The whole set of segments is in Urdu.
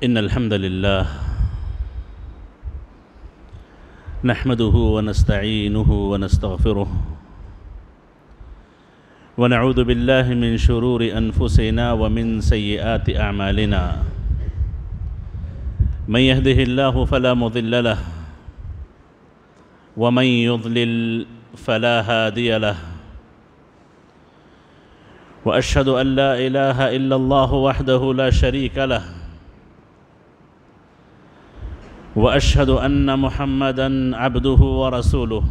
إن الحمد لله نحمده ونستعينه ونستغفره ونعوذ بالله من شرور أنفسنا ومن سيئات أعمالنا. من يهده الله فلا مضل له ومن يضلل فلا هادي له. وأشهد أن لا إله إلا الله وحده لا شريك له. وأشهد أن محمدا عبده ورسوله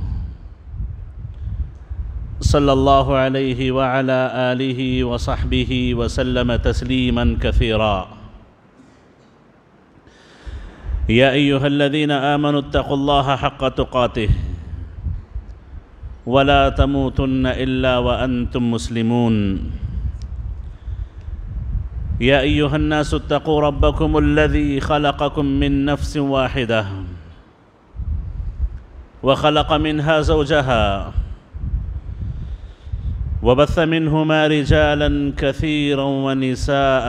صلى الله عليه وعلى آله وصحبه وسلم تسليما كثيرا. يا أيها الذين آمنوا اتقوا الله حق تقاته ولا تموتن إلا وأنتم مسلمون. يا أيها الناس اتقوا ربكم الذي خلقكم من نفس واحدة وخلق منها زوجها وبث منهما رجالا كثيرا ونساء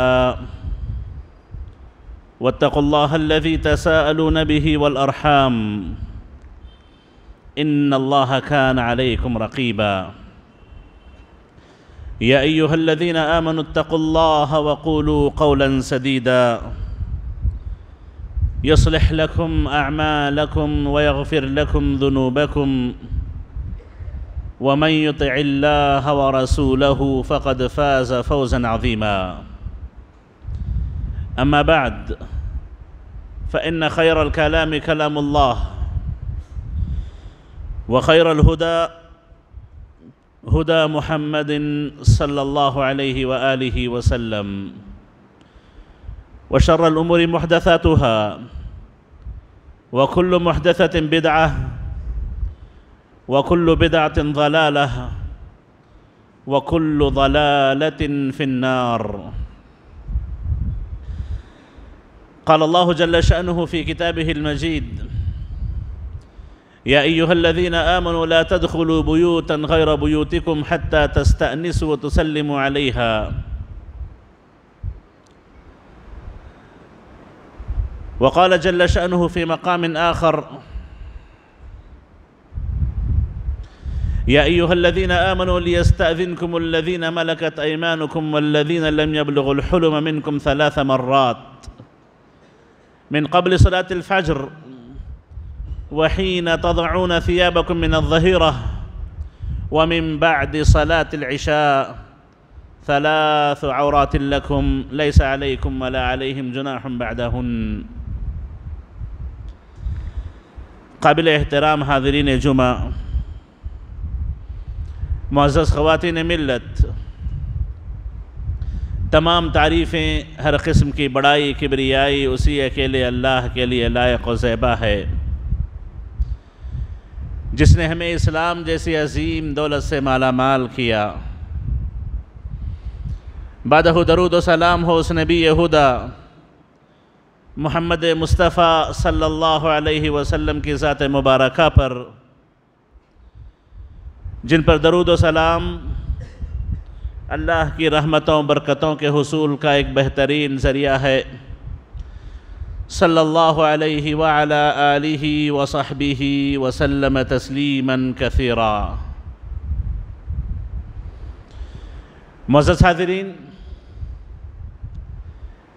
واتقوا الله الذي تساءلون به والأرحام إن الله كان عليكم رقيبا يا أيها الذين آمنوا اتقوا الله وقولوا قولا سديدا. يصلح لكم أعمالكم ويغفر لكم ذنوبكم. ومن يطع الله ورسوله فقد فاز فوزا عظيما. أما بعد فإن خير الكلام كلام الله وخير الهدى هدى محمد صلى الله عليه وآله وسلم. وشر الأمور محدثاتها. وكل محدثة بدعة. وكل بدعة ضلالة. وكل ضلالة في النار. قال الله جل شأنه في كتابه المجيد. يا أيها الذين آمنوا لا تدخلوا بيوتا غير بيوتكم حتى تستأنسوا وتسلموا عليها. وقال جل شأنه في مقام آخر يا أيها الذين آمنوا ليستأذنكم الذين ملكت أيمانكم والذين لم يبلغوا الحلم منكم ثلاث مرات من قبل صلاة الفجر. وحين تضعون ثيابكم من الظهيرة ومن بعد صلاة العشاء ثلاث عورات لكم ليس عليكم ولا عليهم جناح بعدهن. قابل احترام حاضرین جمعہ معزز خواتین ملت تمام تعریفیں ہر قسم کی بڑائی کبریائی اسی اکیلے اللہ کے لیے لائق و زیبہ ہے۔ جس نے ہمیں اسلام جیسی عظیم دولت سے مالا مال کیا۔ بادہ درود و سلام ہو اس نبی ہدا محمد مصطفیٰ صلی اللہ علیہ وسلم کی ذات مبارکہ پر، جن پر درود و سلام اللہ کی رحمتوں، برکتوں کے حصول کا ایک بہترین ذریعہ ہے۔ صلی اللہ علیہ وعلا آلہ وصحبہ وسلم تسلیما کثیرا معزز حاضرین،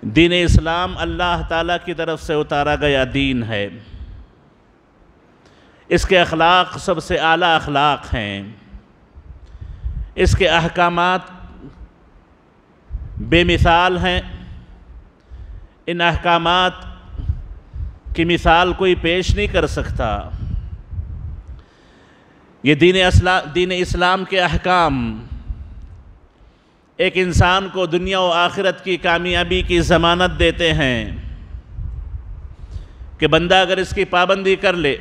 دین اسلام اللہ تعالیٰ کی طرف سے اتارا گیا دین ہے۔ اس کے اخلاق سب سے اعلیٰ اخلاق ہیں۔ اس کے احکامات بے مثال ہیں۔ ان احکامات کی مثال کوئی پیش نہیں کر سکتا۔ یہ دین دین اسلام کے احکام، ایک انسان کو دنیا و آخرت کی کامیابی کی ضمانت دیتے ہیں کہ بندہ اگر اس کی پابندی کر لے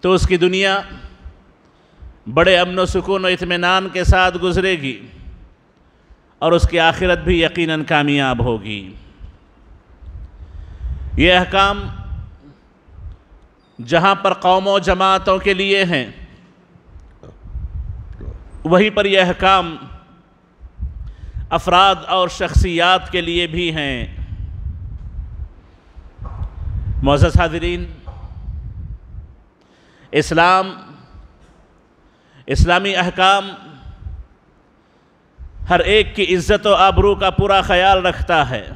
تو اس کی دنیا بڑے امن و سکون و اطمینان کے ساتھ گزرے گی اور اس کی آخرت بھی یقیناً کامیاب ہوگی۔ یہ احکام جہاں پر قوموں و جماعتوں کے لیے ہیں وہیں پر یہ احکام افراد اور شخصیات کے لیے بھی ہیں۔ معزز حاضرین، اسلام، اسلامی احکام ہر ایک کی عزت و آبرو کا پورا خیال رکھتا ہے۔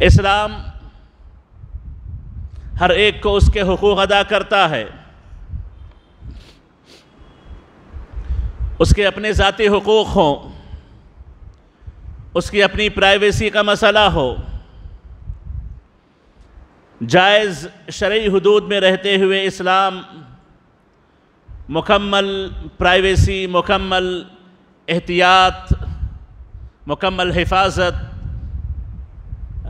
اسلام ہر ایک کو اس کے حقوق ادا کرتا ہے۔ اس کے اپنے ذاتی حقوق ہوں۔ اس کی اپنی پرائیویسی کا مسئلہ ہو۔ جائز شرعی حدود میں رہتے ہوئے اسلام مکمل پرائیویسی مکمل احتیاط، مکمل حفاظت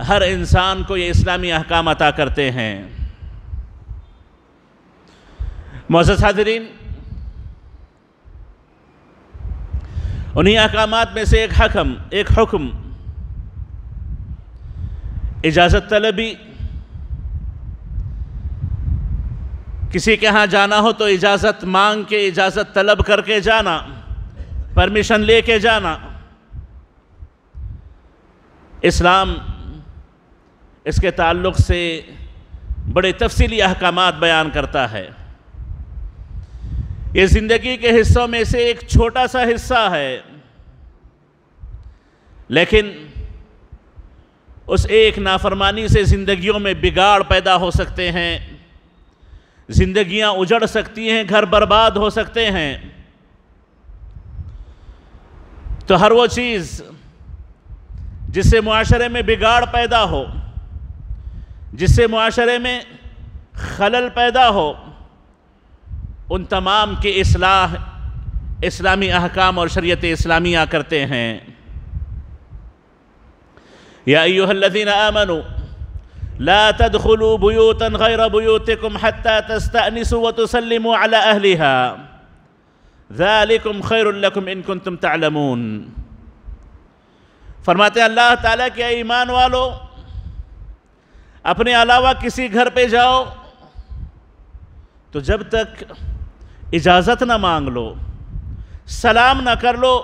ہر انسان کو یہ اسلامی احکام عطا کرتے ہیں۔ معزز حاضرین، انہی احکامات میں سے ایک حکم ایک حکم، اجازت طلبی۔ کسی کے ہاں جانا ہو تو اجازت مانگ کے، اجازت طلب کر کے جانا پرمیشن لے کے جانا۔ اسلام اس کے تعلق سے بڑے تفصیلی احکامات بیان کرتا ہے۔ یہ زندگی کے حصوں میں سے ایک چھوٹا سا حصہ ہے۔ لیکن اس ایک نافرمانی سے زندگیوں میں بگاڑ پیدا ہو سکتے ہیں۔ زندگیاں اجڑ سکتی ہیں، گھر برباد ہو سکتے ہیں۔ تو ہر وہ چیز جس سے معاشرے میں بگاڑ پیدا ہو جس سے معاشرے میں خلل پیدا ہو، ان تمام کی اصلاح اسلامی احکام اور شریعت اسلامیہ کرتے ہیں۔ یا ایوہ الذین آمنوا، لا تدخلوا بيوتا غير بيوتكم حتى تستأنسوا وتسلموا على أهلها ذلكم خير لكم إن كنتم تعلمون۔ فرماتے ہیں اللہ تعالیٰ کہ ایمان والو اپنے علاوہ کسی گھر پہ جاؤ، تو جب تک اجازت نہ مانگ لو، سلام نہ کر لو،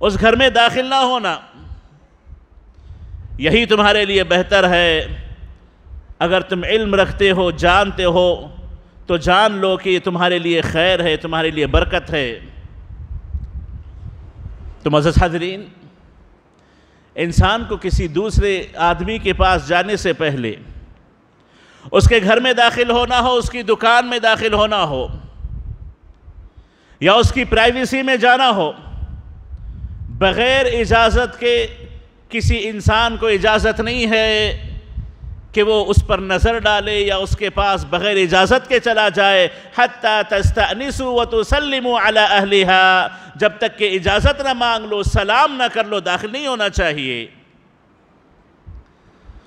اس گھر میں داخل نہ ہونا، یہی تمہارے لیے بہتر ہے۔ اگر تم علم رکھتے ہو، جانتے ہو، تو جان لو کہ یہ تمہارے لیے خیر ہے، تمہارے لیے برکت ہے۔ تو مزد حاضرین انسان کو کسی دوسرے آدمی کے پاس جانے سے پہلے اس کے گھر میں داخل ہونا ہو، اس کی دکان میں داخل ہونا ہو، یا اس کی پرائیویسی میں جانا ہو، بغیر اجازت کے کسی انسان کو اجازت نہیں ہے کہ وہ اس پر نظر ڈالے یا اس کے پاس بغیر اجازت کے چلا جائے، حتی تستأنسوا وتسلموا علی اہلہا، جب تک کہ اجازت نہ مانگ لو، سلام نہ کر لو، داخل نہیں ہونا چاہیے۔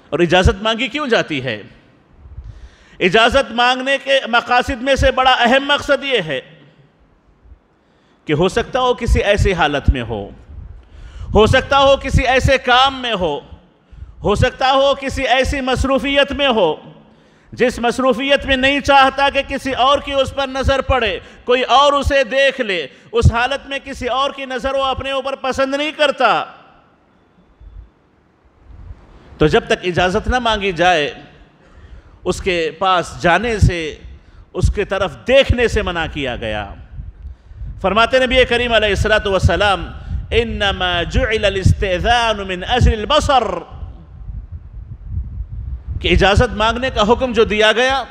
اور اجازت مانگی کیوں جاتی ہے؟ اجازت مانگنے کے مقاصد میں سے بڑا اہم مقصد یہ ہے کہ ہو سکتا ہو کسی ایسی حالت میں ہو ہو سکتا ہو کسی ایسے کام میں ہو ہو سکتا ہو کسی ایسی مصروفیت میں ہو، جس مصروفیت میں نہیں چاہتا کہ کسی اور کی اس پر نظر پڑے، کوئی اور اسے دیکھ لے، اس حالت میں کسی اور کی نظر وہ اپنے اوپر پسند نہیں کرتا۔ تو جب تک اجازت نہ مانگی جائے، اس کے پاس جانے سے، اس کے طرف دیکھنے سے منع کیا گیا۔ فرماتے نبی کریم علیہ السلام انما جعل الاستئذان من اجل البصر کہ اجازت مانگنے کا حکم جو دیا گیا،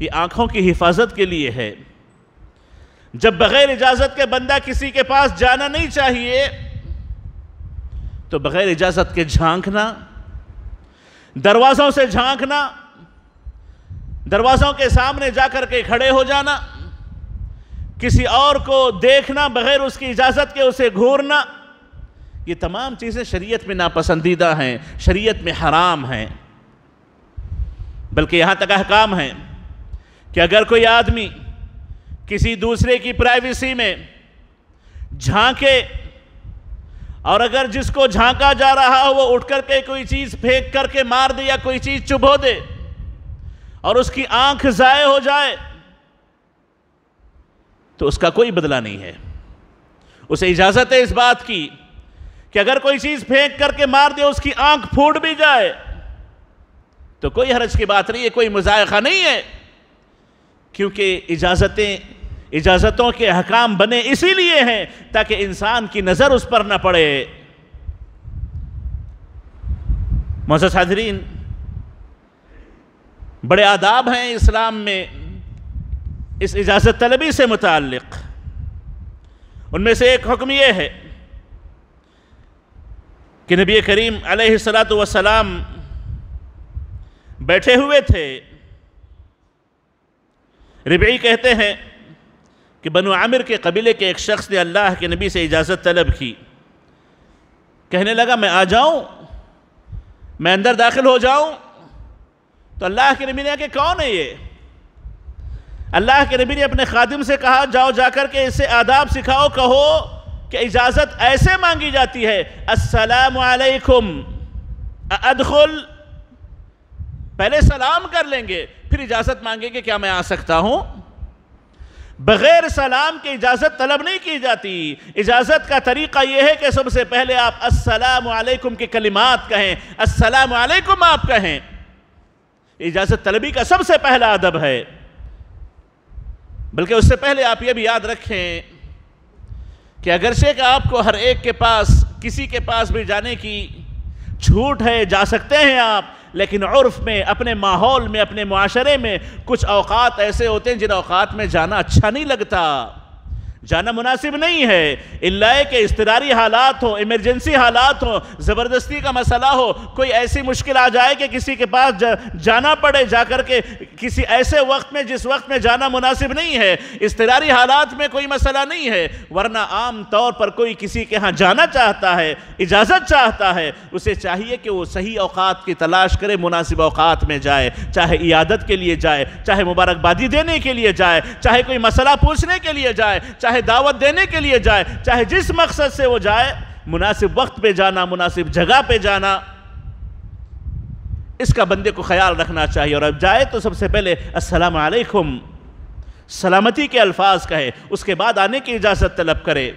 یہ آنکھوں کی حفاظت کے لیے ہے۔ جب بغیر اجازت کے بندہ کسی کے پاس جانا نہیں چاہیے، تو بغیر اجازت کے جھانکنا، دروازوں سے جھانکنا، دروازوں کے سامنے جا کر کے کھڑے ہو جانا، کسی اور کو دیکھنا بغیر اس کی اجازت کے اسے گھورنا، یہ تمام چیزیں شریعت میں ناپسندیدہ ہیں، شریعت میں حرام ہیں۔ بلکہ یہاں تک احکام ہیں کہ اگر کوئی آدمی کسی دوسرے کی پرائیویسی میں جھانکے اور اگر جس کو جھانکا جا رہا ہو وہ اٹھ کر کے کوئی چیز پھینک کر کے مار دے یا کوئی چیز چبھو دے اور اس کی آنکھ ضائع ہو جائے، تو اس کا کوئی بدلہ نہیں ہے۔ اسے اجازت ہے اس بات کی کہ اگر کوئی چیز پھینک کر کے مار دے، اس کی آنکھ پھوٹ بھی جائے تو کوئی حرج کی بات نہیں ہے، کوئی مذائقہ نہیں ہے۔ کیونکہ اجازتیں، اجازتوں کے حکام بنے اسی لیے ہیں تاکہ انسان کی نظر اس پر نہ پڑے۔ محسوس حاضرین بڑے آداب ہیں اسلام میں اس اجازت طلبی سے متعلق۔ ان میں سے ایک حکم یہ ہے کہ نبی کریم علیہ السلام والسلام بیٹھے ہوئے تھے۔ ربعی کہتے ہیں کہ بنو عامر کے قبیلے کے ایک شخص نے اللہ کے نبی سے اجازت طلب کی۔ کہنے لگا، میں آ جاؤں؟ میں اندر داخل ہو جاؤں؟ تو اللہ کے نبی نے کہا کہ کون ہے یہ؟ اللہ کے نبی نے اپنے خادم سے کہا، جاؤ جا کر کے اسے آداب سکھاؤ، کہو کہ اجازت ایسے مانگی جاتی ہے، السلام علیکم ادخل پہلے سلام کر لیں گے، پھر اجازت مانگیں گے کیا میں آ سکتا ہوں؟ بغیر سلام کی اجازت طلب نہیں کی جاتی۔ اجازت کا طریقہ یہ ہے کہ سب سے پہلے آپ السلام علیکم کے کلمات کہیں۔ السلام علیکم آپ کہیں۔ اجازت طلبی کا سب سے پہلا ادب ہے۔ بلکہ اس سے پہلے آپ یہ بھی یاد رکھیں کہ اگرچہ کہ آپ کو ہر ایک کے پاس، کسی کے پاس بھی جانے کی چھوٹ ہے، جا سکتے ہیں آپ۔ لیکن عرف میں، اپنے ماحول میں، اپنے معاشرے میں کچھ اوقات ایسے ہوتے ہیں جن اوقات میں جانا اچھا نہیں لگتا۔ جانا مناسب نہیں ہے۔ اللہ کے استراری حالات ہوں ایمرجنسی حالات ہوں، زبردستی کا مسئلہ ہو، کوئی ایسی مشکل آ جائے کہ کسی کے پاس جانا پڑے، جا کر کے کسی ایسے وقت میں، جس وقت میں جانا مناسب نہیں ہے استراری حالات میں کوئی مسئلہ نہیں ہے، ورنہ عام طور پر کوئی کسی کے ہاں جانا چاہتا ہے، اجازت چاہتا ہے، اسے چاہیے کہ وہ صحیح اوقات کی تلاش کرے، مناسب اوقات میں جائے، چاہے عیادت کے لیے جائے، چاہے مبارکبادی دینے کے لیے جائے، چاہے کوئی مسئلہ پوچھنے کے لیے جائے، چاہے چاہے دعوت دینے کے لیے جائے، چاہے جس مقصد سے وہ جائے، مناسب وقت پہ جانا، مناسب جگہ پہ جانا، اس کا بندے کو خیال رکھنا چاہیے۔ اور اب جائے تو سب سے پہلے السلام علیکم، سلامتی کے الفاظ کہے، اس کے بعد آنے کی اجازت طلب کرے۔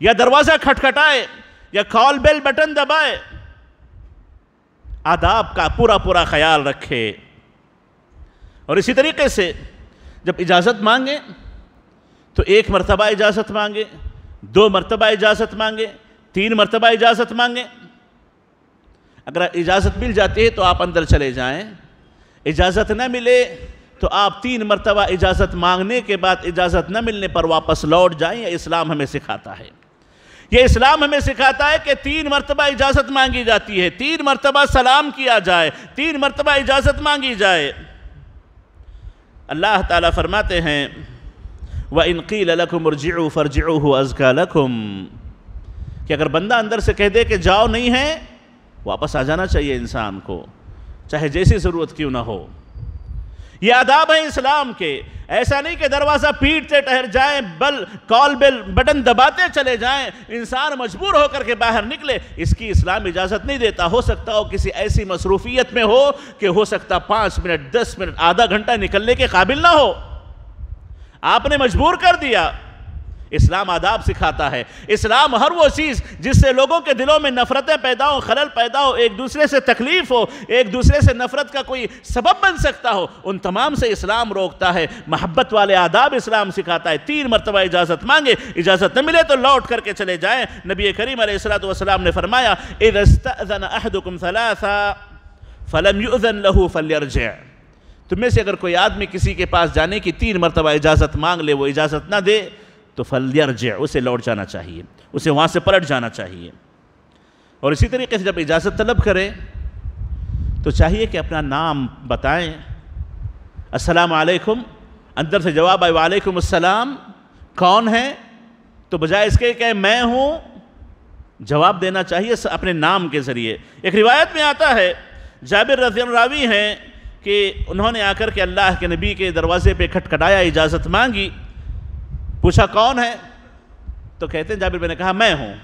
یا دروازہ کھٹکھٹائے، یا کال بیل بٹن دبائے۔ آداب کا پورا پورا خیال رکھے۔ اور اسی طریقے سے جب اجازت مانگیں تو ایک مرتبہ اجازت مانگے، دو مرتبہ اجازت مانگے، تین مرتبہ اجازت مانگے۔ اگر اجازت مل جاتی ہے تو آپ اندر چلے جائیں۔ اجازت نہ ملے تو آپ تین مرتبہ اجازت مانگنے کے بعد اجازت نہ ملنے پر واپس لوٹ جائیں، یہ اسلام ہمیں سکھاتا ہے۔ یہ اسلام ہمیں سکھاتا ہے کہ تین مرتبہ اجازت مانگی جاتی ہے، تین مرتبہ سلام کیا جائے، تین مرتبہ اجازت مانگی جائے۔ اللہ تعالیٰ فرماتے ہیں وَإِن قِيلَ لَكُمْ ارْجِعُوا فَارْجِعُوهُ أَزْكَى لَكُمْ کہ اگر بندہ اندر سے کہہ دے کہ جاؤ نہیں ہے، واپس آ جانا چاہیے انسان کو، چاہے جیسی ضرورت کیوں نہ ہو۔ یہ آداب ہیں اسلام کے۔ ایسا نہیں کہ دروازہ پیٹتے ٹہر جائیں، بل، کال بل، بٹن دباتے چلے جائیں، انسان مجبور ہو کر کے باہر نکلے۔ اس کی اسلام اجازت نہیں دیتا۔ ہو سکتا ہو کسی ایسی مصروفیت میں ہو کہ ہو سکتا پانچ منٹ، دس منٹ، آدھا گھنٹہ نکلنے کے قابل نہ ہو۔ آپ نے مجبور کر دیا۔ اسلام آداب سکھاتا ہے۔ اسلام ہر وہ چیز جس سے لوگوں کے دلوں میں نفرتیں پیدا ہو خلل پیدا ہو ایک دوسرے سے تکلیف ہو، ایک دوسرے سے نفرت کا کوئی سبب بن سکتا ہو، ان تمام سے اسلام روکتا ہے۔ محبت والے آداب اسلام سکھاتا ہے۔ تین مرتبہ اجازت مانگے، اجازت نہ ملے تو لوٹ کر کے چلے جائیں۔ نبی کریم علیہ السلام نے فرمایا، اِذَا اسْتَأْذَنَ أَحْدُكُمْ ثَلَاثًا فَلَمْ يُؤْذَن لَهُ فَلْيَرْجِعْ تم میں سے اگر کوئی آدمی کسی کے پاس جانے کی تین مرتبہ اجازت مانگ لے، وہ اجازت نہ دے، تو فلیرجع اسے لوٹ جانا چاہیے۔ اسے وہاں سے پلٹ جانا چاہیے۔ اور اسی طریقے سے جب اجازت طلب کرے، تو چاہیے کہ اپنا نام بتائیں۔ السلام علیکم، اندر سے جواب آئے، وعلیکم السلام، کون ہے تو بجائے اس کے کہ میں ہوں، جواب دینا چاہیے اپنے نام کے ذریعے۔ ایک روایت میں آتا ہے، جابر رضی اللہ راوی ہیں کہ انہوں نے آ کر کے اللہ کے نبی کے دروازے پہ کھٹکھٹایا، اجازت مانگی، پوچھا کون ہے؟ تو کہتے ہیں، جابر میں نے کہا، میں ہوں۔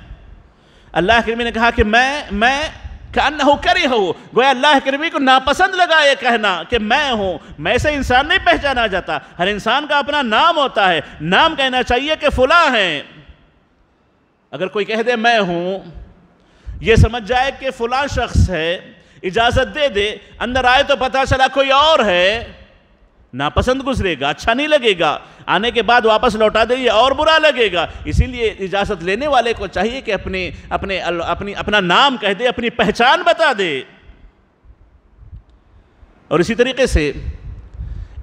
اللہ کے نبی نے کہا کہ میں میں کہنہو کری ہو گویا اللہ کے نبی کو ناپسند لگا یہ کہنا کہ میں ہوں۔ میں سے انسان نہیں پہچانا جاتا۔ ہر انسان کا اپنا نام ہوتا ہے۔ نام کہنا چاہیے کہ فلاں ہیں۔ اگر کوئی کہہ دے، میں ہوں، یہ سمجھ جائے کہ فلاں شخص ہے۔ اجازت دے دے، اندر آئے تو پتہ چلا کوئی اور ہے۔ ناپسند گزرے گا اچھا نہیں لگے گا۔ آنے کے بعد واپس لوٹا دے، یہ اور برا لگے گا۔ اسی لیے اجازت لینے والے کو چاہیے کہ اپنے اپنے، اپنی، اپنا نام کہہ دے، اپنی پہچان بتا دے۔ اور اسی طریقے سے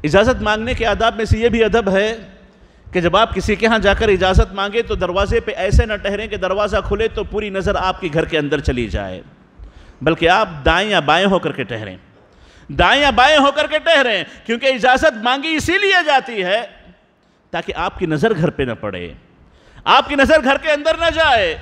اجازت مانگنے کے آداب میں سے یہ بھی ادب ہے کہ جب آپ کسی کے ہاں جا کر اجازت مانگے تو دروازے پہ ایسے نہ ٹہریں کہ دروازہ کھلے تو پوری نظر آپ کے گھر کے اندر چلی جائے۔ بلکہ آپ دائیں یا بائیں ہو کر کے ٹہریں۔ دائیں یا بائیں ہو کر کے ٹہریں، کیونکہ اجازت مانگی اسی لیے جاتی ہے تاکہ آپ کی نظر گھر پہ نہ پڑے۔ آپ کی نظر گھر کے اندر نہ جائے۔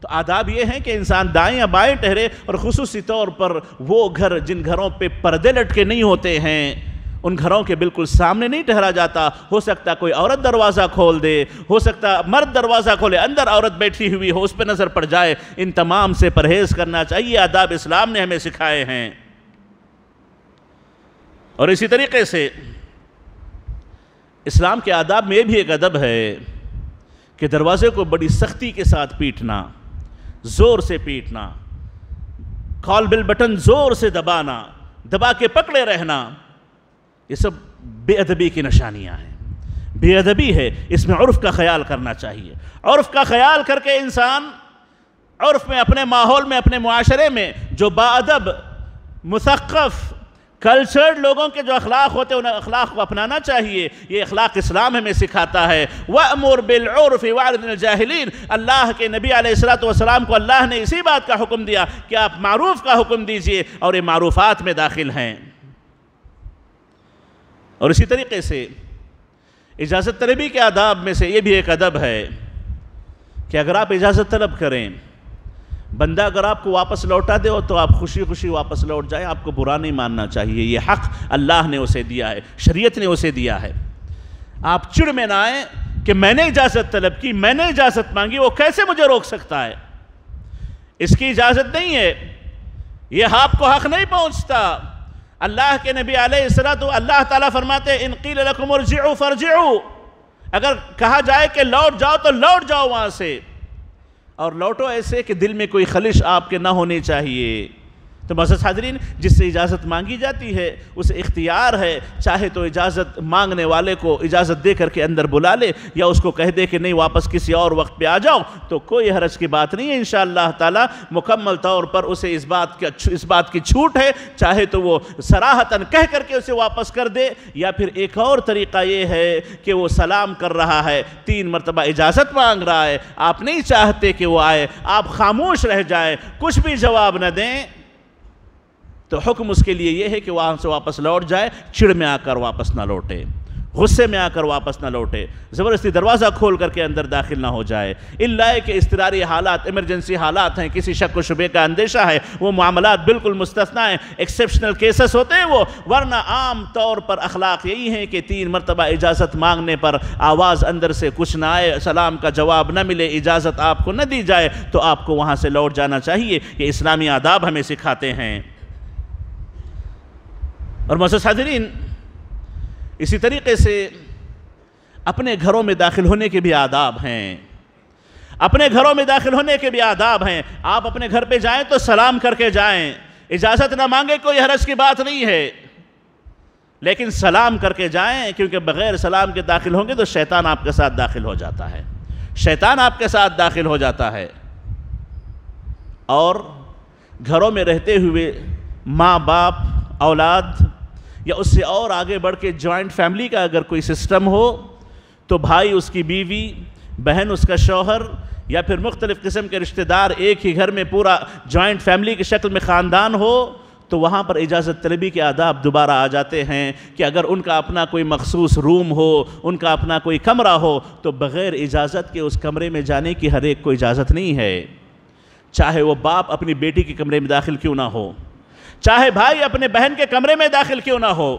تو آداب یہ ہیں کہ انسان دائیں یا بائیں ٹہرے، اور خصوصی طور پر وہ گھر جن گھروں پہ پردے لٹکے نہیں ہوتے ہیں ان گھروں کے بالکل سامنے نہیں ٹھہرا جاتا۔ ہو سکتا کوئی عورت دروازہ کھول دے، ہو سکتا مرد دروازہ کھولے، اندر عورت بیٹھی ہوئی ہو، اس پہ نظر پڑ جائے۔ ان تمام سے پرہیز کرنا چاہیے، آداب اسلام نے ہمیں سکھائے ہیں۔ اور اسی طریقے سے اسلام کے آداب میں بھی ایک ادب ہے کہ دروازے کو بڑی سختی کے ساتھ پیٹنا، زور سے پیٹنا، کال بل بٹن زور سے دبانا، دبا کے پکڑے رہنا۔ یہ سب بے ادبی کی نشانیاں ہیں۔ بے ادبی ہے، اس میں عرف کا خیال کرنا چاہیے۔ عرف کا خیال کر کے انسان عرف میں، اپنے ماحول میں، اپنے معاشرے میں جو با ادب مثقف کلچرڈ لوگوں کے جو اخلاق ہوتے ہیں ان اخلاق کو اپنانا چاہیے۔ یہ اخلاق اسلام ہمیں سکھاتا ہے۔ وَأْمُرْ بِالْعُرْفِ وَعْرِدْ الْجَاهِلِينَ اللہ کے نبی علیہ السلام کو اللہ نے اسی بات کا حکم دیا کہ آپ معروف کا حکم دیجیے اور یہ معروفات میں داخل ہیں۔ اور اسی طریقے سے اجازت طلبی کے آداب میں سے یہ بھی ایک ادب ہے کہ اگر آپ اجازت طلب کریں، بندہ اگر آپ کو واپس لوٹا دے تو آپ خوشی خوشی واپس لوٹ جائیں، آپ کو برا نہیں ماننا چاہیے، یہ حق اللہ نے اسے دیا ہے، شریعت نے اسے دیا ہے۔ آپ چڑ میں نہ آئیں کہ میں نے اجازت طلب کی، میں نے اجازت مانگی، وہ کیسے مجھے روک سکتا ہے؟ اس کی اجازت نہیں ہے، یہ آپ کو حق نہیں پہنچتا۔ اللہ کے نبی علیہ السلام اللہ تعالیٰ فرماتے ان قیل لکم ارجعو فرجعو اگر کہا جائے کہ لوٹ جاؤ تو لوٹ جاؤ وہاں سے۔ اور لوٹو ایسے کہ دل میں کوئی خلش آپ کے نہ ہونی چاہیے۔ تو محسوس حاضرین، جس سے اجازت مانگی جاتی ہے اسے اختیار ہے، چاہے تو اجازت مانگنے والے کو اجازت دے کر کے اندر بلا لے، یا اس کو کہہ دے کہ نہیں، واپس کسی اور وقت پہ آ جاؤ تو کوئی حرج کی بات نہیں ہے، انشاءاللہ تعالی مکمل طور پر اسے اس بات کی اس بات کی چھوٹ ہے، چاہے تو وہ سراحتاً کہہ کر کے اسے واپس کر دے، یا پھر ایک اور طریقہ یہ ہے کہ وہ سلام کر رہا ہے، تین مرتبہ اجازت مانگ رہا ہے، آپ نہیں چاہتے کہ وہ آئے، آپ خاموش رہ جائیں، کچھ بھی جواب نہ دیں۔ تو حکم اس کے لیے یہ ہے کہ وہاں سے واپس لوٹ جائے، چڑ میں آ کر واپس نہ لوٹے، غصے میں آ کر واپس نہ لوٹے، زبردستی دروازہ کھول کر کے اندر داخل نہ ہو جائے۔ اللہ کہ استراری حالات ایمرجنسی حالات ہیں، کسی شک و شبے کا اندیشہ ہے، وہ معاملات بالکل مستثنا ہیں ایکسیپشنل کیسز ہوتے ہیں وہ، ورنہ عام طور پر اخلاق یہی ہیں کہ تین مرتبہ اجازت مانگنے پر آواز اندر سے کچھ نہ آئے، سلام کا جواب نہ ملے، اجازت آپ کو نہ دی جائے، تو آپ کو وہاں سے لوٹ جانا چاہیے۔ یہ اسلامی آداب ہمیں سکھاتے ہیں۔ اور محسوس حاضرین، اسی طریقے سے اپنے گھروں میں داخل ہونے کے بھی آداب ہیں۔ اپنے گھروں میں داخل ہونے کے بھی آداب ہیں۔ آپ اپنے گھر پہ جائیں تو سلام کر کے جائیں۔ اجازت نہ مانگے کوئی حرج کی بات نہیں ہے۔ لیکن سلام کر کے جائیں، کیونکہ بغیر سلام کے داخل ہوں گے تو شیطان آپ کے ساتھ داخل ہو جاتا ہے۔ شیطان آپ کے ساتھ داخل ہو جاتا ہے۔ اور گھروں میں رہتے ہوئے ماں باپ، اولاد یا اس سے اور آگے بڑھ کے جوائنٹ فیملی کا اگر کوئی سسٹم ہو، تو بھائی اس کی بیوی، بہن اس کا شوہر، یا پھر مختلف قسم کے رشتہ دار ایک ہی گھر میں پورا جوائنٹ فیملی کی شکل میں خاندان ہو، تو وہاں پر اجازت طلبی کے آداب دوبارہ آ جاتے ہیں کہ اگر ان کا اپنا کوئی مخصوص روم ہو، ان کا اپنا کوئی کمرہ ہو، تو بغیر اجازت کے اس کمرے میں جانے کی ہر ایک کو اجازت نہیں ہے۔ چاہے وہ باپ اپنی بیٹی کے کمرے میں داخل کیوں نہ ہو۔ چاہے بھائی اپنے بہن کے کمرے میں داخل کیوں نہ ہو،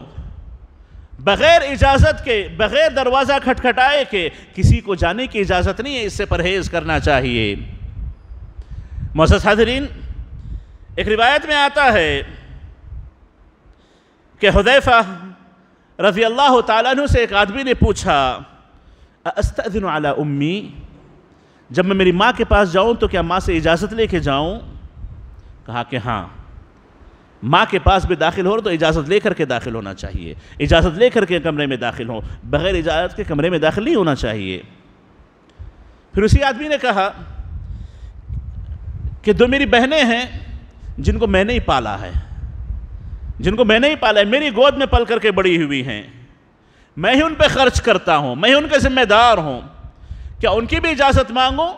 بغیر اجازت کے، بغیر دروازہ کھٹکھٹائے کے کسی کو جانے کی اجازت نہیں ہے، اس سے پرہیز کرنا چاہیے۔ محسوس حاضرین ایک روایت میں آتا ہے کہ حذیفہ رضی اللہ تعالیٰ عنہ سے ایک آدمی نے پوچھا استعذن علی امی؟ جب میں میری ماں کے پاس جاؤں تو کیا ماں سے اجازت لے کے جاؤں؟ کہا کہ ہاں۔ ماں کے پاس بھی داخل ہو تو اجازت لے کر کے داخل ہونا چاہیے۔ اجازت لے کر کے کمرے میں داخل ہو بغیر اجازت کے کمرے میں داخل نہیں ہونا چاہیے۔ پھر اسی آدمی نے کہا کہ دو میری بہنیں ہیں جن کو میں نے ہی پالا ہے۔ جن کو میں نے ہی پالا ہے، میری گود میں پل کر کے بڑی ہوئی ہیں۔ میں ہی ان پہ خرچ کرتا ہوں، میں ہی ان کے ذمہ دار ہوں۔ کیا ان کی بھی اجازت مانگوں؟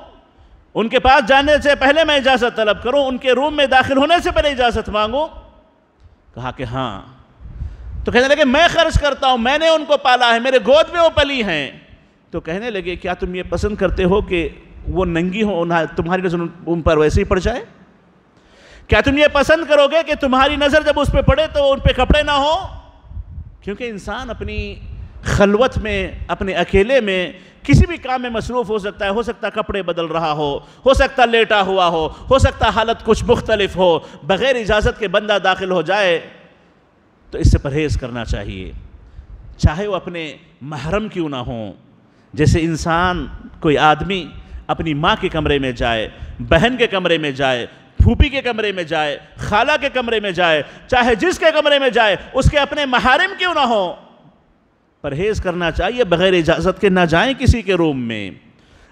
ان کے پاس جانے سے پہلے میں اجازت طلب کروں، ان کے روم میں داخل ہونے سے پہلے اجازت مانگوں؟ کہا کہ ہاں۔ تو کہنے لگے، میں خرچ کرتا ہوں، میں نے ان کو پالا ہے، میرے گود میں وہ پلی ہیں۔ تو کہنے لگے، کیا تم یہ پسند کرتے ہو کہ وہ ننگی ہو تمہاری نظر ان پر ویسے ہی پڑ جائے؟ کیا تم یہ پسند کرو گے کہ تمہاری نظر جب اس پہ پڑے تو ان پہ کپڑے نہ ہو کیونکہ انسان اپنی خلوت میں، اپنے اکیلے میں کسی بھی کام میں مصروف ہو سکتا ہے، ہو سکتا کپڑے بدل رہا ہو ہو سکتا لیٹا ہوا ہو ہو سکتا حالت کچھ مختلف ہو، بغیر اجازت کے بندہ داخل ہو جائے، تو اس سے پرہیز کرنا چاہیے۔ چاہے وہ اپنے محرم کیوں نہ ہوں، جیسے انسان، کوئی آدمی اپنی ماں کے کمرے میں جائے، بہن کے کمرے میں جائے پھوپی کے کمرے میں جائے، خالہ کے کمرے میں جائے، چاہے جس کے کمرے میں جائے، اس کے اپنے محارم کیوں نہ ہوں؟ پرہیز کرنا چاہیے، بغیر اجازت کے نہ جائیں کسی کے روم میں۔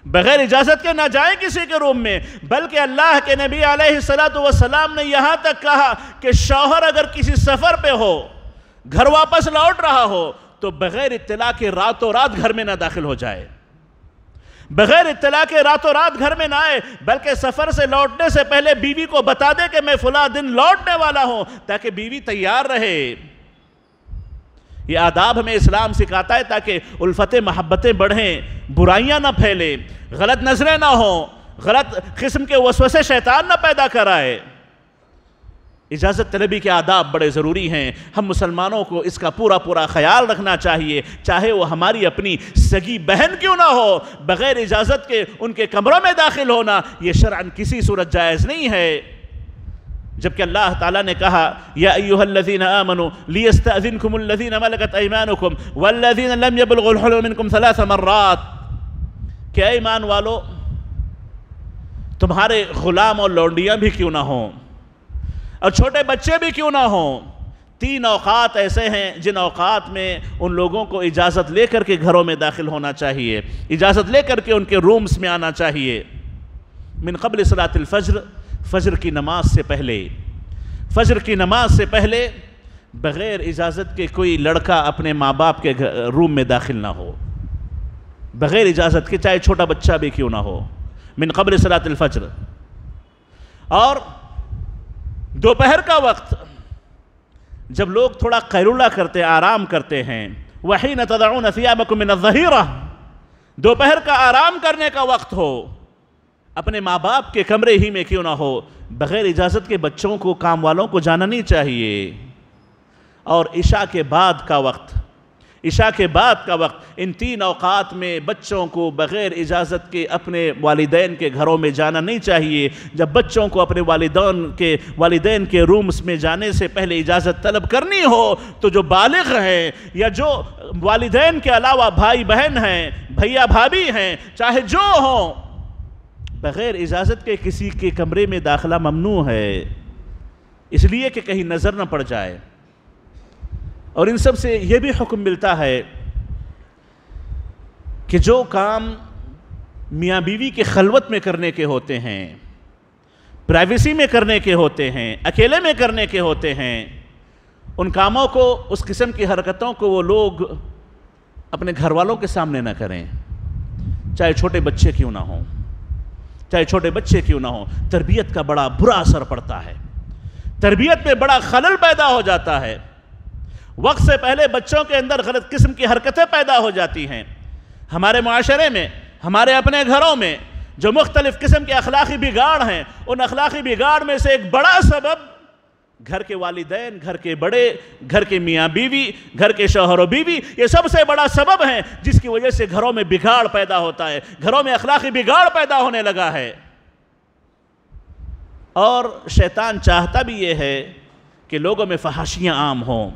بغیر اجازت کے نہ جائیں کسی کے روم میں۔ بلکہ اللہ کے نبی علیہ السلام نے یہاں تک کہا کہ شوہر اگر کسی سفر پہ ہو، گھر واپس لوٹ رہا ہو، تو بغیر اطلاع کے راتوں رات گھر میں نہ داخل ہو جائے۔ بغیر اطلاع کے راتوں رات گھر میں نہ آئے، بلکہ سفر سے لوٹنے سے پہلے بیوی کو بتا دے کہ میں فلاں دن لوٹنے والا ہوں، تاکہ بیوی تیار رہے۔ یہ آداب ہمیں اسلام سکھاتا ہے تاکہ الفت محبتیں بڑھیں، برائیاں نہ پھیلیں، غلط نظریں نہ ہوں، غلط قسم کے وسوسے شیطان نہ پیدا کرائے۔ اجازت طلبی کے آداب بڑے ضروری ہیں۔ ہم مسلمانوں کو اس کا پورا پورا خیال رکھنا چاہیے، چاہے وہ ہماری اپنی سگی بہن کیوں نہ ہو، بغیر اجازت کے ان کے کمروں میں داخل ہونا، یہ شرعن کسی صورت جائز نہیں ہے۔ جبکہ اللہ تعالیٰ نے کہا، یا ایوہ الذین آمنوا، لیستأذنکم الذین ملکت ایمانکم والذین لم یبلغ الحلو منکم ثلاث مرات. کہ ایمان والو، تمہارے غلام اور لونڈیاں بھی کیوں نہ ہوں؟ اور چھوٹے بچے بھی کیوں نہ ہوں؟ تین اوقات ایسے ہیں جن اوقات میں ان لوگوں کو اجازت لے کر کے گھروں میں داخل ہونا چاہیے، اجازت لے کر کے ان کے رومز میں آنا چاہیے۔ من قبل صلاة الفجر فجر کی نماز سے پہلے۔ فجر کی نماز سے پہلے بغیر اجازت کے کوئی لڑکا اپنے ماں باپ کے روم میں داخل نہ ہو۔ بغیر اجازت کے چاہے چھوٹا بچہ بھی کیوں نہ ہو۔ من قبل صلاة الفجر۔ اور دوپہر کا وقت جب لوگ تھوڑا قیرولہ کرتے، آرام کرتے ہیں۔ وَحِينَ تَدَعُونَ ثِيَابَكُمْ مِنَ الظَّهِيرَةِ دوپہر کا آرام کرنے کا وقت ہو۔ اپنے ماں باپ کے کمرے ہی میں کیوں نہ ہو؟ بغیر اجازت کے بچوں کو، کام والوں کو جانا نہیں چاہیے۔ اور عشاء کے بعد کا وقت، عشاء کے بعد کا وقت، ان تین اوقات میں بچوں کو بغیر اجازت کے اپنے والدین کے گھروں میں جانا نہیں چاہیے۔ جب بچوں کو اپنے والدین کے والدین کے رومز میں جانے سے پہلے اجازت طلب کرنی ہو، تو جو بالغ ہیں یا جو والدین کے علاوہ بھائی بہن ہیں، بھیا بھابی ہیں، چاہے جو ہوں بغیر اجازت کے کسی کے کمرے میں داخلہ ممنوع ہے۔ اس لیے کہ کہیں نظر نہ پڑ جائے۔ اور ان سب سے یہ بھی حکم ملتا ہے کہ جو کام میاں بیوی کے خلوت میں کرنے کے ہوتے ہیں پرائیویسی میں کرنے کے ہوتے ہیں، اکیلے میں کرنے کے ہوتے ہیں، ان کاموں کو، اس قسم کی حرکتوں کو وہ لوگ اپنے گھر والوں کے سامنے نہ کریں، چاہے چھوٹے بچے کیوں نہ ہوں۔ چاہے چھوٹے بچے کیوں نہ ہوں، تربیت کا بڑا برا اثر پڑتا ہے۔ تربیت میں بڑا خلل پیدا ہو جاتا ہے۔ وقت سے پہلے بچوں کے اندر غلط قسم کی حرکتیں پیدا ہو جاتی ہیں۔ ہمارے معاشرے میں، ہمارے اپنے گھروں میں جو مختلف قسم کے اخلاقی بگاڑ ہیں، ان اخلاقی بگاڑ میں سے ایک بڑا سبب گھر کے والدین، گھر کے بڑے، گھر کے میاں بیوی، گھر کے شوہر و بیوی، یہ سب سے بڑا سبب ہے جس کی وجہ سے گھروں میں بگاڑ پیدا ہوتا ہے، گھروں میں اخلاقی بگاڑ پیدا ہونے لگا ہے۔ اور شیطان چاہتا بھی یہ ہے کہ لوگوں میں فحاشیاں عام ہوں،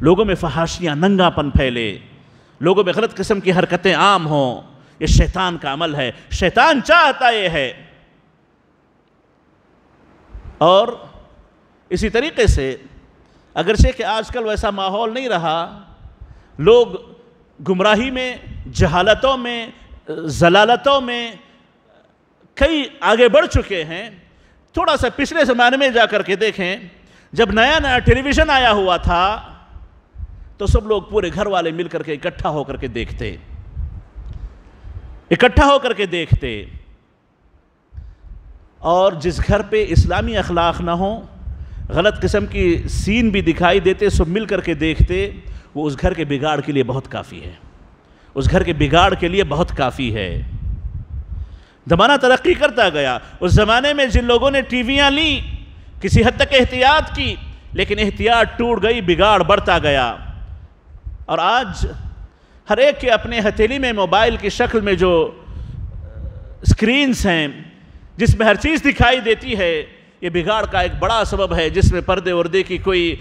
لوگوں میں فحاشیاں ننگا پن پھیلے، لوگوں میں غلط قسم کی حرکتیں عام ہوں۔ یہ شیطان کا عمل ہے، شیطان چاہتا یہ ہے۔ اور اسی طریقے سے اگرچہ کہ آج کل ویسا ماحول نہیں رہا، لوگ گمراہی میں، جہالتوں میں زلالتوں میں کئی آگے بڑھ چکے ہیں۔ تھوڑا سا پچھلے زمانے میں جا کر کے دیکھیں، جب نیا نیا ٹیلی ویژن آیا ہوا تھا، تو سب لوگ پورے گھر والے مل کر کے اکٹھا ہو کر کے دیکھتے۔ اکٹھا ہو کر کے دیکھتے۔ اور جس گھر پہ اسلامی اخلاق نہ ہو غلط قسم کی سین بھی دکھائی دیتے سب مل کر کے دیکھتے، وہ اس گھر کے بگاڑ کے لیے بہت کافی ہے۔ اس گھر کے بگاڑ کے لیے بہت کافی ہے۔ زمانہ ترقی کرتا گیا۔ اس زمانے میں جن لوگوں نے ٹی ویاں لی کسی حد تک احتیاط کی، لیکن احتیاط ٹوٹ گئی، بگاڑ بڑھتا گیا۔ اور آج ہر ایک کے اپنے ہتھیلی میں موبائل کی شکل میں جو سکرینز ہیں، جس میں ہر چیز دکھائی دیتی ہے یہ بگاڑ کا ایک بڑا سبب ہے جس میں پردے اردے کی کوئی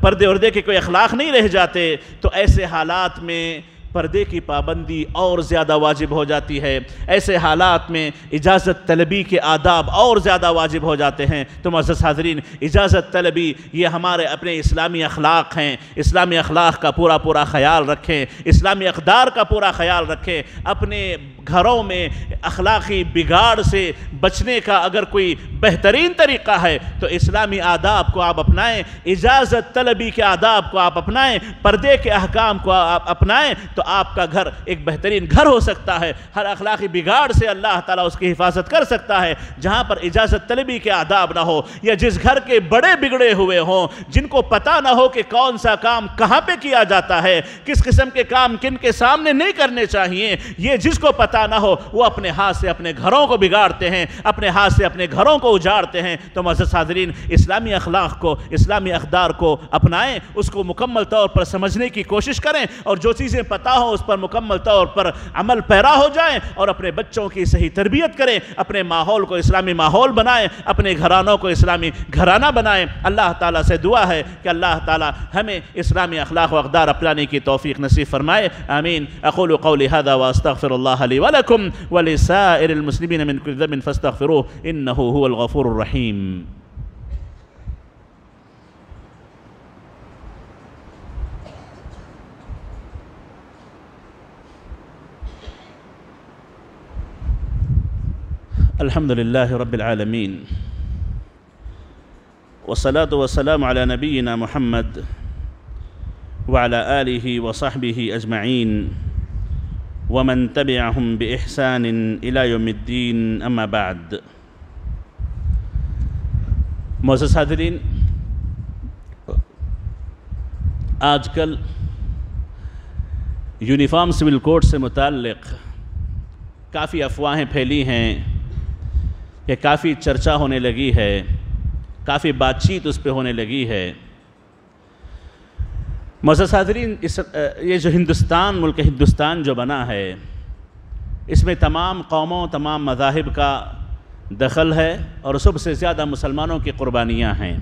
پردے اردے کے کوئی اخلاق نہیں رہ جاتے، تو ایسے حالات میں پردے کی پابندی اور زیادہ واجب ہو جاتی ہے۔ ایسے حالات میں اجازت طلبی کے آداب اور زیادہ واجب ہو جاتے ہیں۔ تو معزز حاضرین، اجازت طلبی، یہ ہمارے اپنے اسلامی اخلاق ہیں۔ اسلامی اخلاق کا پورا پورا خیال رکھیں۔ اسلامی اقدار کا پورا خیال رکھیں۔ اپنے گھروں میں اخلاقی بگاڑ سے بچنے کا اگر کوئی بہترین طریقہ ہے، تو اسلامی آداب کو آپ اپنائیں، اجازت طلبی کے آداب کو آپ اپنائیں، پردے کے احکام کو آپ اپنائیں، تو آپ کا گھر ایک بہترین گھر ہو سکتا ہے۔ ہر اخلاقی بگاڑ سے اللہ تعالیٰ اس کی حفاظت کر سکتا ہے۔ جہاں پر اجازت طلبی کے آداب نہ ہو یا جس گھر کے بڑے بگڑے ہوئے ہوں، جن کو پتہ نہ ہو کہ کون سا کام کہاں پہ کیا جاتا ہے، کس قسم کے کام کن کے سامنے نہیں کرنے چاہیے، یہ جس کو پتہ نہ ہو، وہ اپنے ہاتھ سے اپنے گھروں کو بگاڑتے ہیں، اپنے ہاتھ سے اپنے گھروں کو اجاڑتے ہیں۔ تو معزز حاضرین، اسلامی اخلاق کو، اسلامی اقدار کو اپنائیں، اس کو مکمل طور پر سمجھنے کی کوشش کریں اور جو چیزیں پتہ ہوں اس پر مکمل طور پر عمل پیرا ہو جائیں اور اپنے بچوں کی صحیح تربیت کریں، اپنے ماحول کو اسلامی ماحول بنائیں، اپنے گھرانوں کو اسلامی گھرانہ بنائیں۔ اللہ تعالیٰ سے دعا ہے کہ اللہ تعالیٰ ہمیں اسلامی اخلاق و اقدار اپنانے کی توفیق نصیب فرمائے۔ آمین۔ اقول قولی هذا واستغفر الله لي ولكم ولسائر المسلمين من كل ذنب فاستغفروه إنه هو الغفور الرحيم. الحمد لله رب العالمين والصلاة والسلام على نبينا محمد وعلى آله وصحبه أجمعين ومن تبعهم بإحسان إلى يوم الدين، أما بعد. معزز حاضرین آج کل یونیفارم سول کوڈ سے متعلق کافی افواہیں پھیلی ہیں کہ کافی چرچا ہونے لگی ہے، کافی بات چیت اس پہ ہونے لگی ہے۔ مزہ صادرین، اس یہ جو ہندوستان، ملک ہندوستان جو بنا ہے، اس میں تمام قوموں، تمام مذاہب کا دخل ہے اور سب سے زیادہ مسلمانوں کی قربانیاں ہیں۔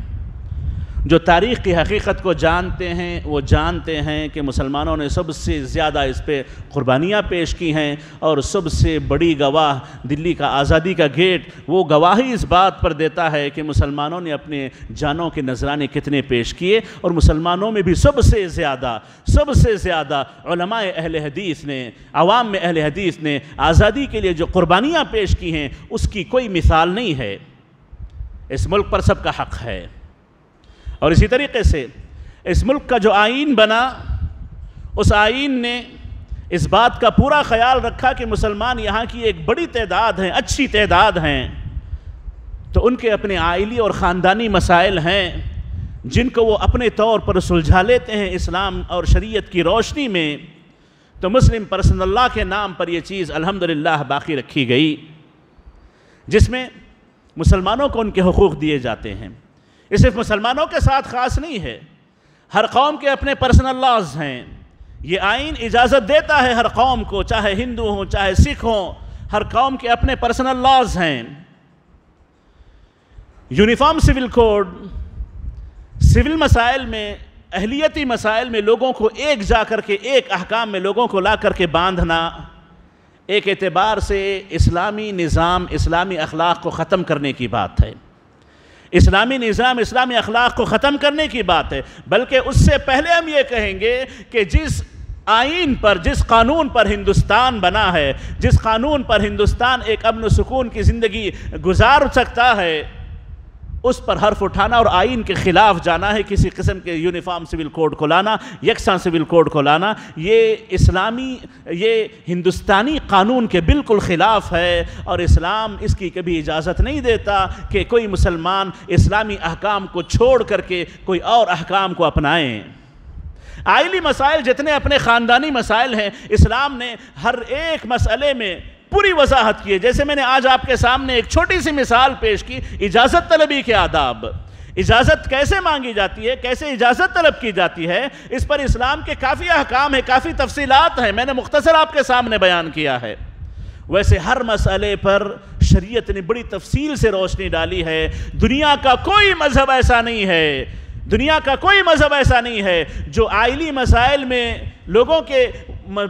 جو تاریخ کی حقیقت کو جانتے ہیں، وہ جانتے ہیں کہ مسلمانوں نے سب سے زیادہ اس پہ قربانیاں پیش کی ہیں اور سب سے بڑی گواہ دلی کا آزادی کا گیٹ، وہ گواہی اس بات پر دیتا ہے کہ مسلمانوں نے اپنے جانوں کے نذرانے کتنے پیش کیے اور مسلمانوں میں بھی سب سے زیادہ، سب سے زیادہ علماء اہل حدیث نے، عوام میں اہل حدیث نے آزادی کے لیے جو قربانیاں پیش کی ہیں، اس کی کوئی مثال نہیں ہے۔ اس ملک پر سب کا حق ہے۔ اور اسی طریقے سے اس ملک کا جو آئین بنا، اس آئین نے اس بات کا پورا خیال رکھا کہ مسلمان یہاں کی ایک بڑی تعداد ہیں، اچھی تعداد ہیں۔ تو ان کے اپنے آئلی اور خاندانی مسائل ہیں، جن کو وہ اپنے طور پر سلجھا لیتے ہیں اسلام اور شریعت کی روشنی میں۔ تو مسلم پرسن اللہ کے نام پر یہ چیز الحمدللہ باقی رکھی گئی، جس میں مسلمانوں کو ان کے حقوق دیے جاتے ہیں۔ یہ صرف مسلمانوں کے ساتھ خاص نہیں ہے۔ ہر قوم کے اپنے پرسنل لاز ہیں۔ یہ آئین اجازت دیتا ہے ہر قوم کو، چاہے ہندو ہوں، چاہے سکھ ہوں۔ ہر قوم کے اپنے پرسنل لاز ہیں۔ یونیفارم سول کوڈ، سول مسائل میں، اہلیتی مسائل میں لوگوں کو ایک جا کر کے، ایک احکام میں لوگوں کو لا کر کے باندھنا، ایک اعتبار سے اسلامی نظام، اسلامی اخلاق کو ختم کرنے کی بات ہے۔ اسلامی نظام اسلامی اخلاق کو ختم کرنے کی بات ہے، بلکہ اس سے پہلے ہم یہ کہیں گے کہ جس آئین پر، جس قانون پر ہندوستان بنا ہے، جس قانون پر ہندوستان ایک امن و سکون کی زندگی گزار سکتا ہے اس پر حرف اٹھانا اور آئین کے خلاف جانا ہے، کسی قسم کے یونیفارم سول کوڈ کو لانا، یکساں سول کوڈ کو لانا، یہ اسلامی، یہ ہندوستانی قانون کے بالکل خلاف ہے اور اسلام اس کی کبھی اجازت نہیں دیتا کہ کوئی مسلمان اسلامی احکام کو چھوڑ کر کے کوئی اور احکام کو اپنائیں آئلی مسائل جتنے اپنے خاندانی مسائل ہیں، اسلام نے ہر ایک مسئلے میں پوری وضاحت کی ہے۔ جیسے میں نے آج آپ کے سامنے ایک چھوٹی سی مثال پیش کی، اجازت طلبی کے آداب۔ اجازت کیسے مانگی جاتی ہے؟ کیسے اجازت طلب کی جاتی ہے؟ اس پر اسلام کے کافی احکام ہیں، کافی تفصیلات ہیں، میں نے مختصر آپ کے سامنے بیان کیا ہے۔ ویسے ہر مسئلے پر شریعت نے بڑی تفصیل سے روشنی ڈالی ہے۔ دنیا کا کوئی مذہب ایسا نہیں ہے۔ دنیا کا کوئی مذہب ایسا نہیں ہے جو آئلی مسائل میں لوگوں کے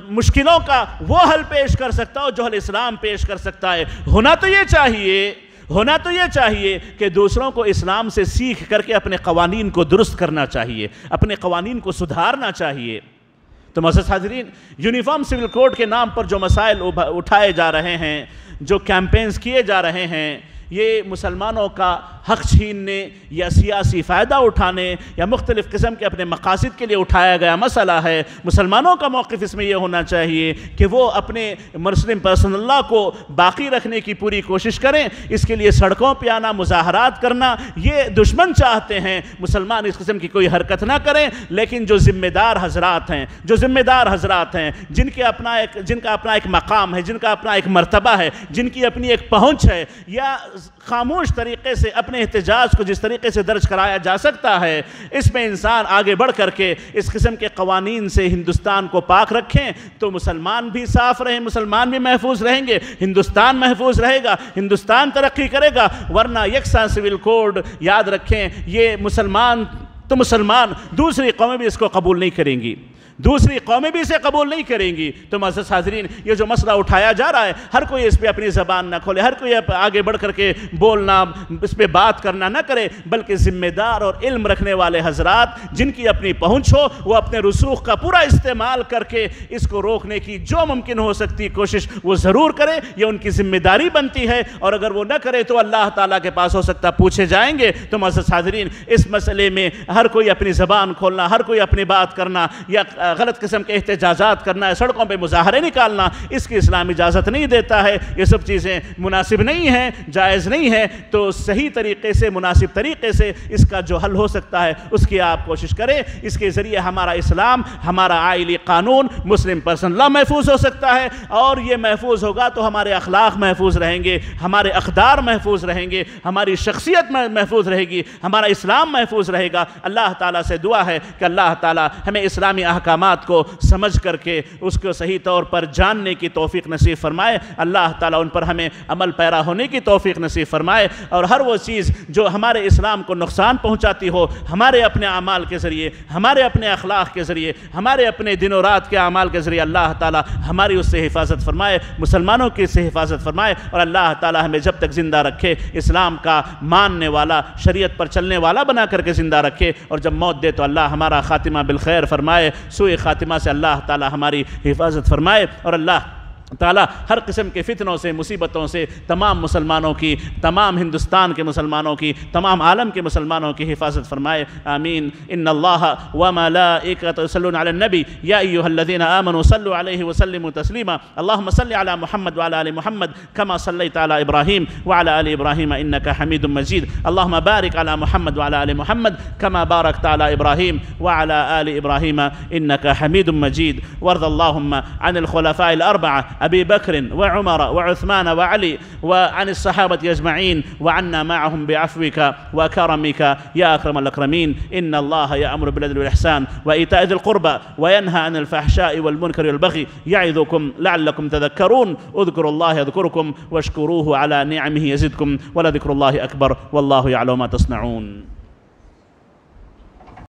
مشکلوں کا وہ حل پیش کر سکتا ہو جو حل اسلام پیش کر سکتا ہے۔ ہونا تو یہ چاہیے، ہونا تو یہ چاہیے کہ دوسروں کو اسلام سے سیکھ کر کے اپنے قوانین کو درست کرنا چاہیے، اپنے قوانین کو سدھارنا چاہیے۔ تو مزید حاضرین، یونیفارم سول کوڈ کے نام پر جو مسائل اٹھائے جا رہے ہیں، جو کیمپینز کیے جا رہے ہیں یہ مسلمانوں کا حق چھیننے یا سیاسی فائدہ اٹھانے یا مختلف قسم کے اپنے مقاصد کے لیے اٹھایا گیا مسئلہ ہے، مسلمانوں کا موقف اس میں یہ ہونا چاہیے کہ وہ اپنے مسلم پرسن اللہ کو باقی رکھنے کی پوری کوشش کریں، اس کے لیے سڑکوں پہ آنا، مظاہرات کرنا، یہ دشمن چاہتے ہیں۔ مسلمان اس قسم کی کوئی حرکت نہ کریں، لیکن جو ذمہ دار حضرات ہیں، جو ذمہ دار حضرات ہیں، جن کے اپنا ایک، جن کا اپنا ایک مقام ہے، جن کا اپنا ایک مرتبہ ہے، جن کی اپنی ایک پہنچ ہے، یا خاموش طریقے سے اپنے احتجاج کو جس طریقے سے درج کرایا جا سکتا ہے، اس میں انسان آگے بڑھ کر کے اس قسم کے قوانین سے ہندوستان کو پاک رکھیں تو مسلمان بھی صاف رہیں، مسلمان بھی محفوظ رہیں گے۔ ہندوستان محفوظ رہے گا، ہندوستان ترقی کرے گا۔ ورنہ یکساں سول کوڈ یاد رکھیں، یہ مسلمان تو مسلمان، دوسری قومیں بھی اس کو قبول نہیں کریں گی۔ دوسری قومیں بھی اسے قبول نہیں کریں گی۔ تو معزز حاضرین، یہ جو مسئلہ اٹھایا جا رہا ہے، ہر کوئی اس پہ اپنی زبان نہ کھولے، ہر کوئی آگے بڑھ کر کے بولنا، اس پہ بات کرنا نہ کرے، بلکہ ذمہ دار اور علم رکھنے والے حضرات، جن کی اپنی پہنچ ہو، وہ اپنے رسوخ کا پورا استعمال کر کے اس کو روکنے کی جو ممکن ہو سکتی کوشش، وہ ضرور کرے، یہ ان کی ذمہ داری بنتی ہے۔ اور اگر وہ نہ کرے، تو اللہ تعالیٰ کے پاس ہو سکتا پوچھے جائیں گے۔ تو معزز حاضرین، اس مسئلے میں ہر کوئی اپنی زبان کھولنا، ہر کوئی اپنی بات کرنا، یا غلط قسم کے احتجاجات کرنا ہے، سڑکوں پہ مظاہرے نکالنا، اس کی اسلام اجازت نہیں دیتا ہے۔ یہ سب چیزیں مناسب نہیں ہیں، جائز نہیں ہیں۔ تو صحیح طریقے سے، مناسب طریقے سے اس کا جو حل ہو سکتا ہے، اس کی آپ کوشش کریں۔ اس کے ذریعے ہمارا اسلام، ہمارا آئلی قانون مسلم پرسن لا محفوظ ہو سکتا ہے۔ اور یہ محفوظ ہوگا تو ہمارے اخلاق محفوظ رہیں گے، ہمارے اقدار محفوظ رہیں گے، ہماری شخصیت محفوظ رہے گی، ہمارا اسلام محفوظ رہے گا۔ اللہ تعالیٰ سے دعا ہے کہ اللہ تعالیٰ ہمیں اسلامی احکامات کو سمجھ کر کے اس کو صحیح طور پر جاننے کی توفیق نصیب فرمائے۔ اللہ تعالیٰ ان پر ہمیں عمل پیرا ہونے کی توفیق نصیب فرمائے۔ اور ہر وہ چیز جو ہمارے اسلام کو نقصان پہنچاتی ہو، ہمارے اپنے اعمال کے ذریعے، ہمارے اپنے اخلاق کے ذریعے، ہمارے اپنے دن و رات کے اعمال کے ذریعے اللہ تعالیٰ ہماری اس سے حفاظت فرمائے، مسلمانوں کی اس سے حفاظت فرمائے۔ اور اللہ تعالیٰ ہمیں جب تک زندہ رکھے، اسلام کا ماننے والا، شریعت پر چلنے والا بنا کر کے زندہ رکھے۔ اور جب موت دے تو اللہ ہمارا خاتمہ بالخیر فرمائے۔ سوئے خاتمہ سے اللہ تعالی ہماری حفاظت فرمائے اور اللہ تعالیٰ ہر قسم کے فتنوں سے مصیبتوں سے تمام مسلمانوں کی تمام ہندوستان کے مسلمانوں کی تمام عالم کے مسلمانوں کی حفاظت فرمائے آمین ان اللہ وملائکت صلون علی النبی یا ایوہ الذین آمنوا صلو علیہ وسلم تسلیما اللہم صلی علی محمد وعلى آل محمد كما صلیت علی ابراہیم وعلى آل ابراہیم انکا حمید مجید اللہم بارک علی محمد وعلى آل محمد كما بارکت علی ابراہیم وعلى آل أبي بكر وعمر وعثمان وعلي وعن الصحابة أجمعين وعنا معهم بعفوك وكرمك يا أكرم الأكرمين. إن الله يأمر بالعدل والإحسان وإيتاء ذي القربى وينهى عن الفحشاء والمنكر والبغي يعظكم لعلكم تذكرون. اذكروا الله يذكركم واشكروه على نعمه يزدكم ولذكر الله أكبر والله يعلم ما تصنعون.